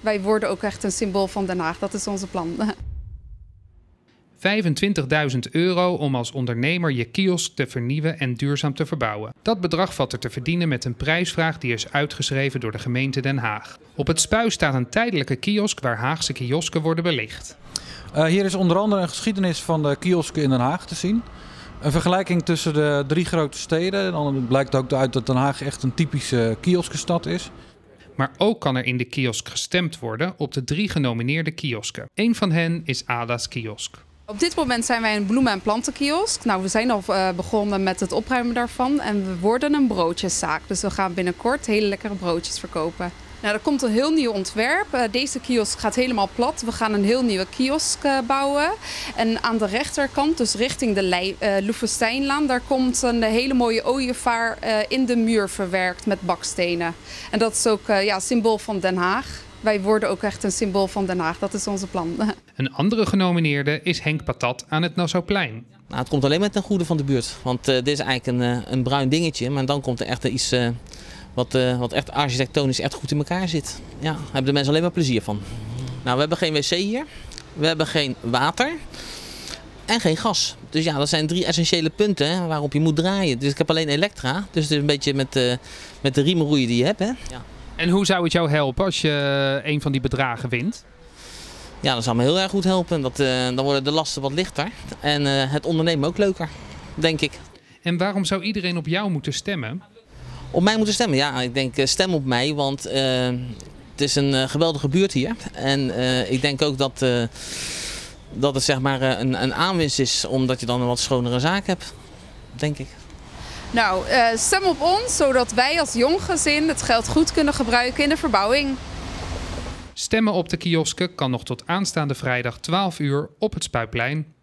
Wij worden ook echt een symbool van Den Haag. Dat is onze plan. 25.000 euro om als ondernemer je kiosk te vernieuwen en duurzaam te verbouwen. Dat bedrag valt er te verdienen met een prijsvraag die is uitgeschreven door de gemeente Den Haag. Op het spui staat een tijdelijke kiosk waar Haagse kiosken worden belicht. Uh, hier is onder andere een geschiedenis van de kiosken in Den Haag te zien. Een vergelijking tussen de drie grote steden. Dan blijkt ook uit dat Den Haag echt een typische kioskenstad is. Maar ook kan er in de kiosk gestemd worden op de drie genomineerde kiosken. Een van hen is Ada's kiosk. Op dit moment zijn wij een bloemen- en plantenkiosk. Nou, we zijn al uh, begonnen met het opruimen daarvan en we worden een broodjeszaak. Dus we gaan binnenkort hele lekkere broodjes verkopen. Nou, er komt een heel nieuw ontwerp. Uh, deze kiosk gaat helemaal plat. We gaan een heel nieuwe kiosk uh, bouwen. En aan de rechterkant, dus richting de uh, daar komt een hele mooie ooievaar in de muur verwerkt met bakstenen. En dat is ook ja, symbool van Den Haag wij worden ook echt een symbool van Den Haag. Dat is onze plan. Een andere genomineerde is Henk Patat aan het Nassauplein. Nou, het komt alleen met ten goede van de buurt. Want uh, dit is eigenlijk een, uh, een bruin dingetje. Maar dan komt er echt iets uh, wat, wat echt architectonisch echt goed in elkaar zit. Ja, daar hebben de mensen alleen maar plezier van. Nou, we hebben geen wc hier. We hebben geen water. En geen gas. Dus ja, dat zijn drie essentiële punten hè, waarop je moet draaien. Dus ik heb alleen elektra. Dus het is een beetje met, met de riemen roeien die je hebt. Hè. Ja. En hoe zou het jou helpen als je een van die bedragen wint? Ja, dat zou me heel erg goed helpen. Dat, uh, dan worden de lasten wat lichter en uh, het ondernemen ook leuker, denk ik. En waarom zou iedereen op jou moeten stemmen? Op mij moeten stemmen? Ja, ik denk stem op mij, want het is een geweldige buurt hier. En ik denk ook dat, dat het zeg maar een, een aanwinst is, omdat je dan een wat schonere zaak hebt, denk ik. Nou, uh, stem op ons, zodat wij als jong gezin het geld goed kunnen gebruiken in de verbouwing. Stemmen op de kiosken kan nog tot aanstaande vrijdag 12 uur op het Spuiplein.